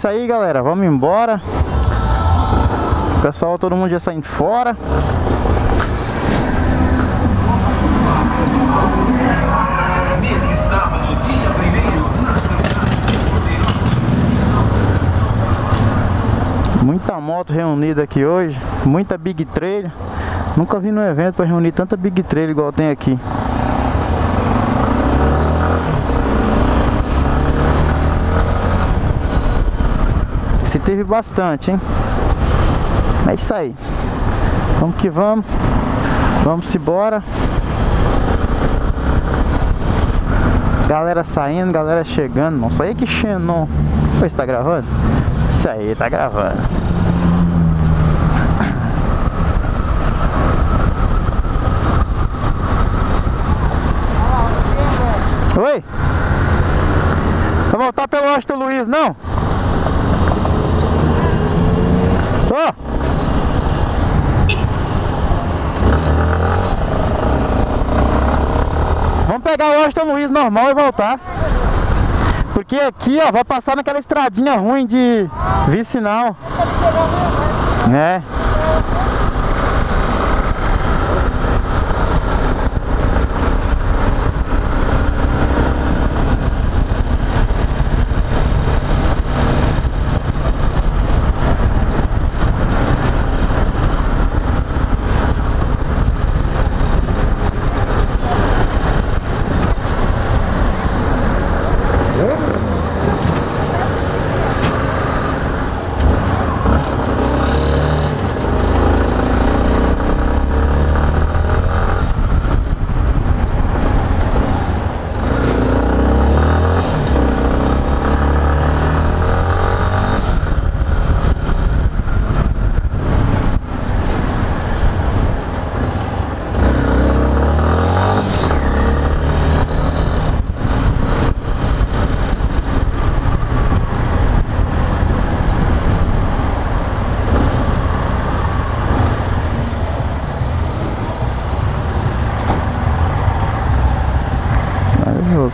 isso aí, galera. Vamos embora. Pessoal, todo mundo já saindo fora. Muita moto reunida aqui hoje, muita Big Trail. Nunca vi no evento para reunir tanta Big Trail igual tem aqui. Teve bastante, hein? É isso aí. Vamos que vamos. Vamos embora. Galera saindo, galera chegando. Nossa, aí que Xenon. Você está gravando? Isso aí, tá gravando. Oi? Vai voltar pelo Austin Luiz, não? Vamos pegar o Austin Luiz normal e voltar. Porque aqui, ó, vai passar naquela estradinha ruim de vicinal. Né?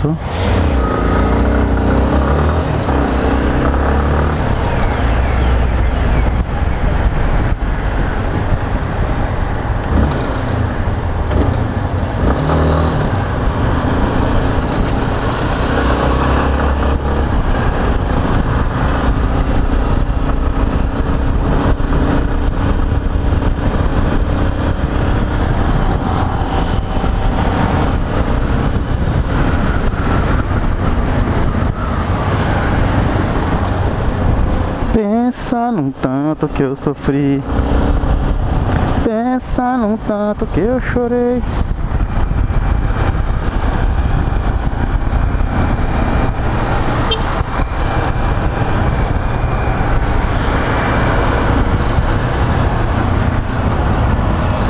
Aí Pensa num tanto que eu sofri. Pensa num tanto que eu chorei.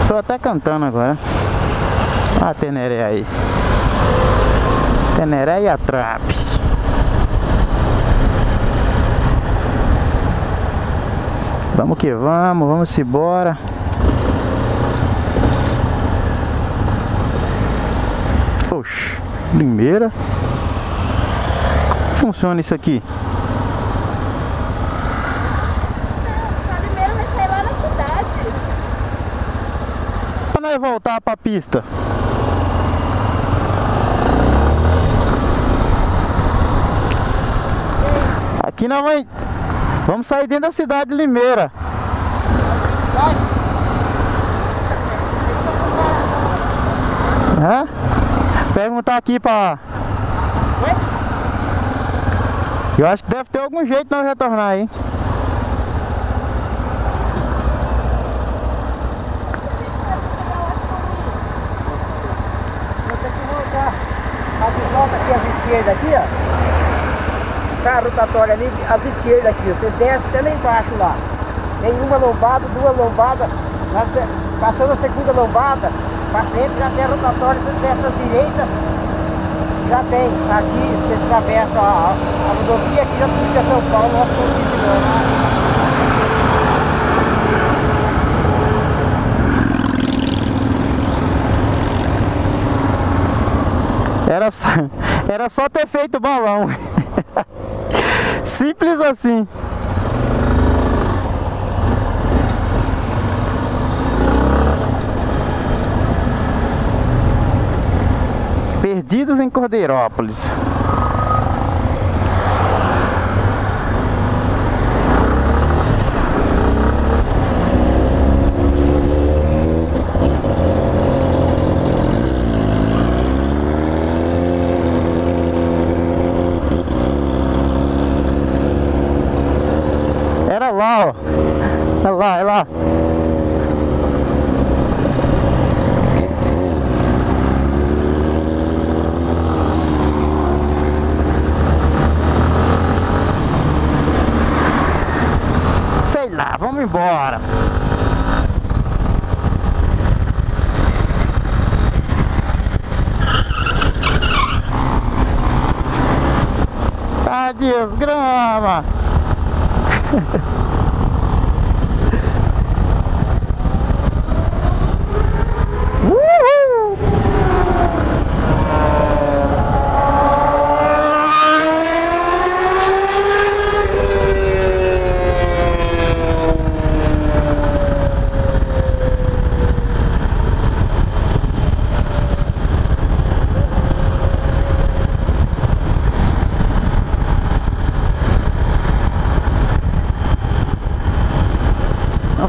Tô até cantando agora. A Teneré aí. Teneré e a Trape. Vamos que vamos, vamos embora. Oxe, primeira. Como funciona isso aqui? Primeiro vai sair lá na cidade. Pra nós voltar pra pista. Aqui nós vai... Vamos sair dentro da cidade de Limeira. Hã? Perguntar aqui pra... Eu acho que deve ter algum jeito de nós retornar aí. Vou ter que voltar. As volta aqui, as esquerdas aqui, ó. Essa rotatória ali, as esquerdas aqui. Vocês descem até lá embaixo lá. Tem uma lombada, duas lombadas. Passando a segunda lombada, pra frente já tem a rotatória, vocês descem à direita, já tem. Aqui vocês atravessam a, a rodovia aqui já fica São Paulo, nós estamos. Era só, era só ter feito o balão. Simples assim. Perdidos em Cordeirópolis. Lá, olha lá. Sei lá, vamos embora. Tá desgrama.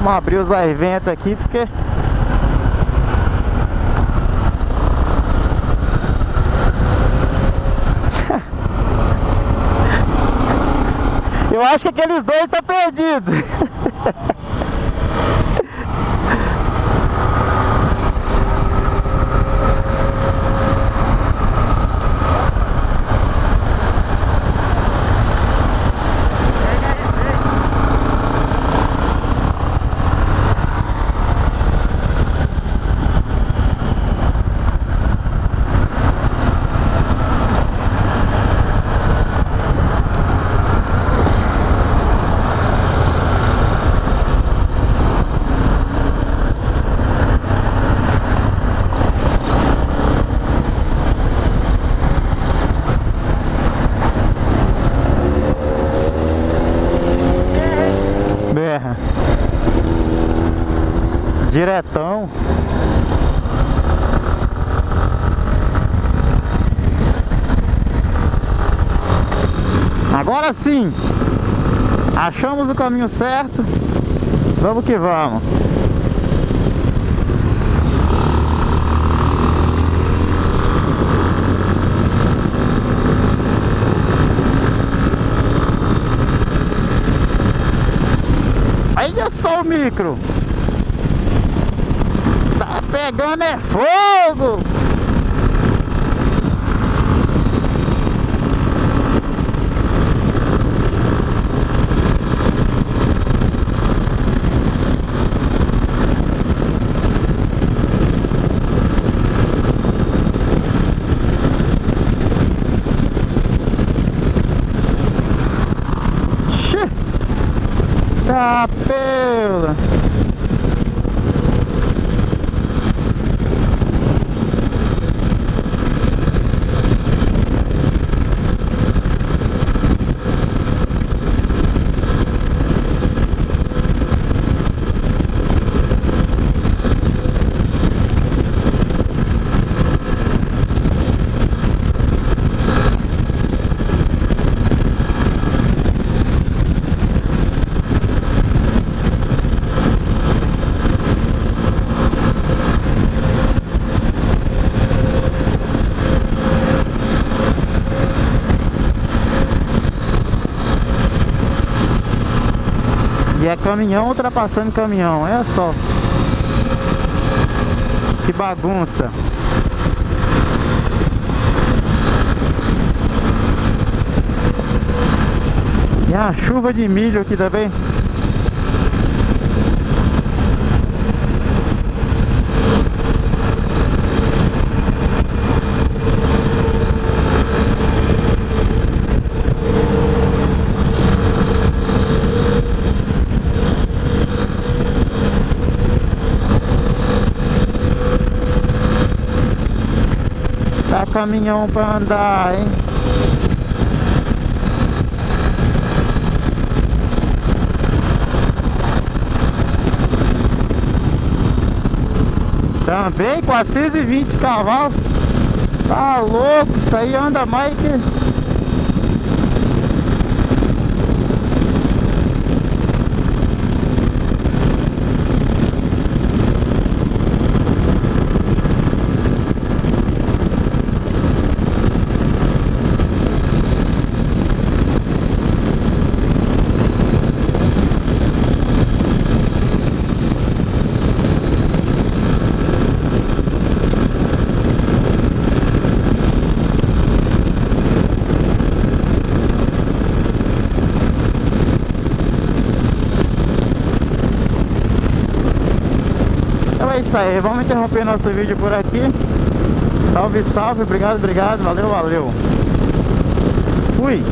Vamos abrir os eventos aqui porque Eu acho que aqueles dois estão perdidos. Berra. Diretão. Agora sim. Achamos o caminho certo. Vamos que vamos. Olha só o micro. Tá pegando é fogo. É caminhão ultrapassando caminhão, olha só. Que bagunça. E a chuva de milho aqui também. Tá caminhão pra andar, hein? Também 420 cavalos. Tá louco, isso aí anda mais que. Aí, vamos interromper nosso vídeo por aqui. Salve, salve, obrigado, obrigado, valeu, valeu. Fui.